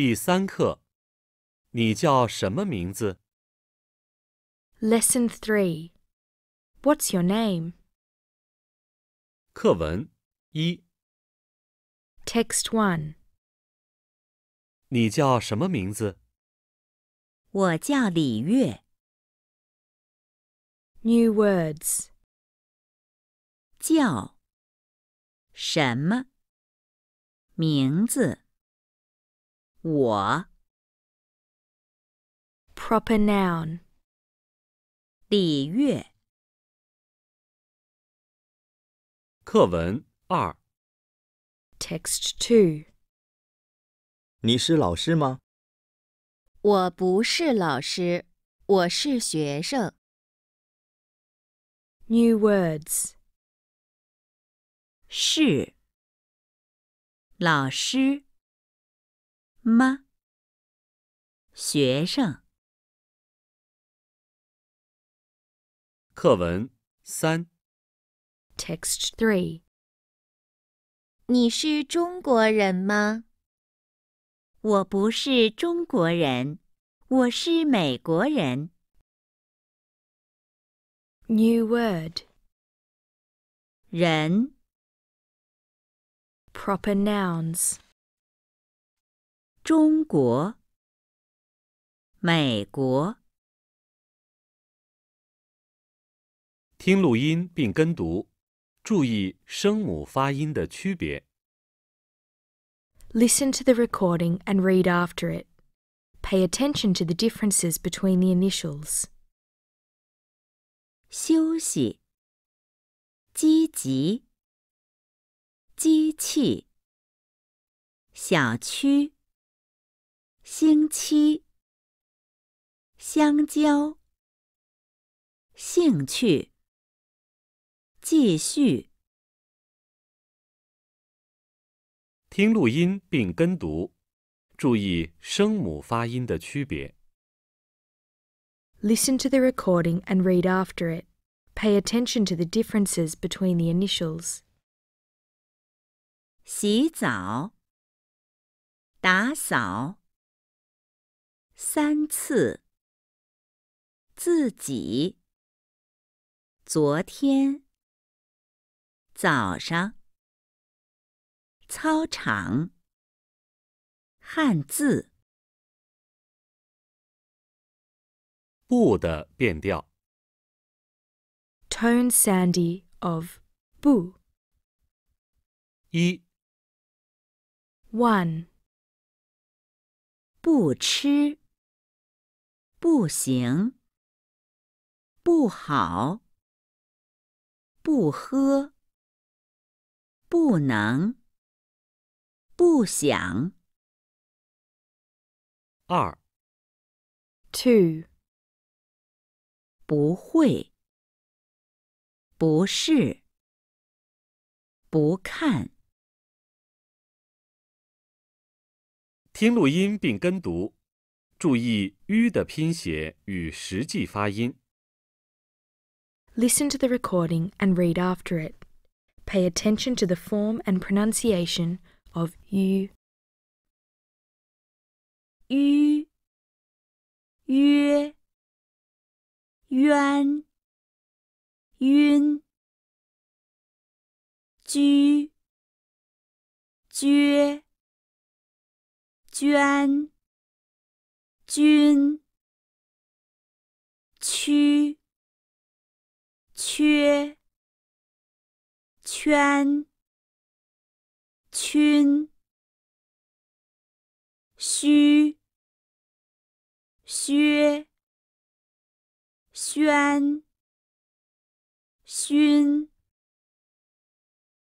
第三课，你叫什么名字？Lesson three. What's your name? 课文一，Text one. 你叫什么名字？我叫李月，New words 叫什么名字？我。Proper noun. 李月，课文二，Text 2你是老师吗？我不是老师，我是学生。New words. 是。老师吗？学生课文三，Text Three 你是中国人吗？我不是中国人，我是美国人。New word 人 Proper nouns 中国、美国。听录音并跟读，注意声母发音的区别。Listen to the recording and read after it. Pay attention to the differences between the initials. 休息，积极，机器，小区，星期，香蕉，兴趣，继续，听录音并跟读，注意声母发音的区别。Listen to the recording and read after it. Pay attention to the differences between the initials. 洗澡，打扫，三次，自己，昨天，早上，操场，汉字，不的变调。Tone Sandy of 不。一。One 不吃，不行，不好，不喝，不能，不想，二，，two，不会，不是，不看，听录音并跟读，注意 “ü” 的拼写与实际发音。Listen to the recording and read after it. Pay attention to the form and pronunciation of you, 约，约，冤，晕，居，撅，捐，均，区，缺，圈，均，虚，薛，宣，熏。